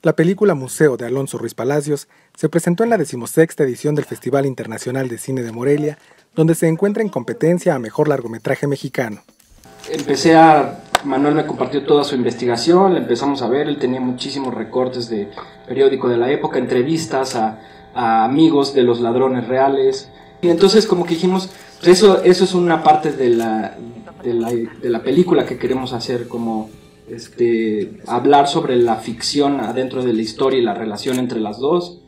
La película Museo de Alonso Ruiz Palacios se presentó en la decimosexta edición del Festival Internacional de Cine de Morelia, donde se encuentra en competencia a mejor largometraje mexicano. Empecé a. Manuel me compartió toda su investigación, le empezamos a ver, él tenía muchísimos recortes de periódico de la época, entrevistas a, amigos de los ladrones reales. Y entonces, como que dijimos, pues eso, eso es una parte de la, de la, de la película que queremos hacer como este, hablar sobre la ficción adentro de la historia y la relación entre las dos.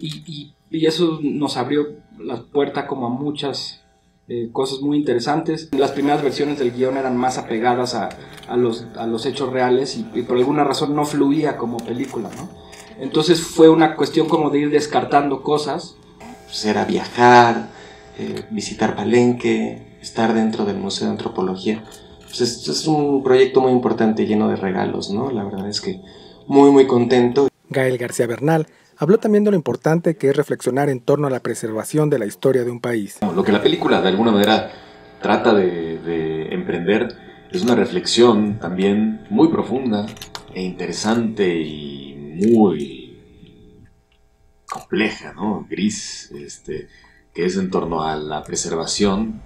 Y, eso nos abrió la puerta como a muchas eh, cosas muy interesantes. Las primeras versiones del guion eran más apegadas a, los, a los, hechos reales y, por alguna razón no fluía como película. Entonces fue una cuestión como de ir descartando cosas. Pues era viajar, eh, visitar Palenque, estar dentro del Museo de Antropología pues es, un proyecto muy importante, lleno de regalos, ¿no? La verdad es que muy, muy contento. Gael García Bernal habló también de lo importante que es reflexionar en torno a la preservación de la historia de un país. Lo que la película de alguna manera trata de, de emprender es una reflexión también muy profunda e interesante y muy compleja, ¿no? Gris, este, que es en torno a la preservación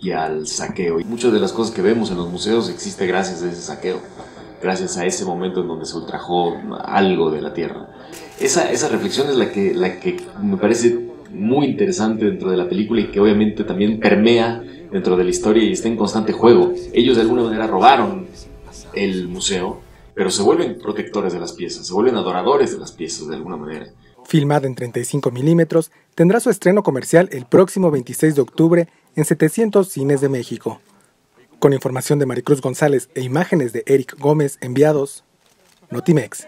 y al saqueo. Y muchas de las cosas que vemos en los museos existe gracias a ese saqueo, gracias a ese momento en donde se ultrajó algo de la tierra. Esa, esa reflexión es la que, la que me parece muy interesante dentro de la película y que obviamente también permea dentro de la historia y está en constante juego. Ellos de alguna manera robaron el museo, pero se vuelven protectores de las piezas, se vuelven adoradores de las piezas de alguna manera. Filmada en 35 milímetros, tendrá su estreno comercial el próximo 26 de octubre en 700 cines de México. Con información de Maricruz González e imágenes de Eric Gómez enviados, Notimex.